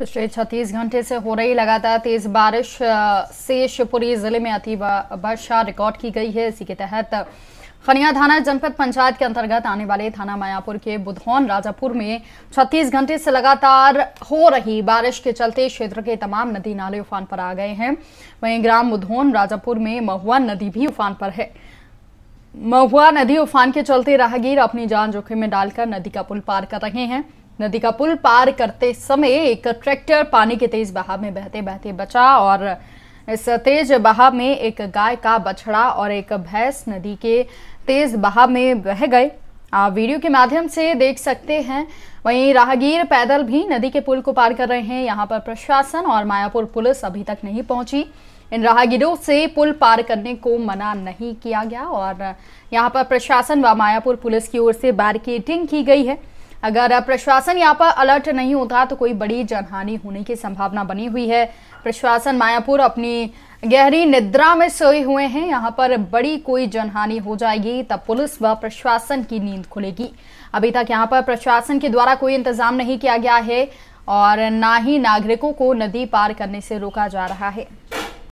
पिछले 36 घंटे से हो रही लगातार तेज बारिश से शिवपुरी ज़िले में अति वर्षा रिकॉर्ड की गई है। इसी के तहत खनिया थाना जनपद पंचायत के अंतर्गत आने वाले थाना मायापुर के बुधौन राजापुर में 36 घंटे से लगातार हो रही बारिश के चलते क्षेत्र के तमाम नदी नाले उफान पर आ गए हैं। वहीं ग्राम बुधौन राजापुर में महुआ नदी भी उफान पर है। महुआ नदी उफान के चलते राहगीर अपनी जान जोखिम में डालकर नदी का पुल पार कर रहे हैं। नदी का पुल पार करते समय एक ट्रैक्टर पानी के तेज बहाव में बहते बहते बचा और इस तेज बहाव में एक गाय का बछड़ा और एक भैंस नदी के तेज बहाव में बह गए। आप वीडियो के माध्यम से देख सकते हैं। वहीं राहगीर पैदल भी नदी के पुल को पार कर रहे हैं। यहाँ पर प्रशासन और मायापुर पुलिस अभी तक नहीं पहुँची। इन राहगीरों से पुल पार करने को मना नहीं किया गया और यहाँ पर प्रशासन व मायापुर पुलिस की ओर से बैरिकेडिंग की गई है। अगर प्रशासन यहाँ पर अलर्ट नहीं होता तो कोई बड़ी जनहानि होने की संभावना बनी हुई है। प्रशासन मायापुर अपनी गहरी निद्रा में सोए हुए हैं। यहाँ पर बड़ी कोई जनहानि हो जाएगी तब पुलिस व प्रशासन की नींद खुलेगी। अभी तक यहाँ पर प्रशासन के द्वारा कोई इंतज़ाम नहीं किया गया है और ना ही नागरिकों को नदी पार करने से रोका जा रहा है।